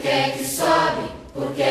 que é que sobe? Por que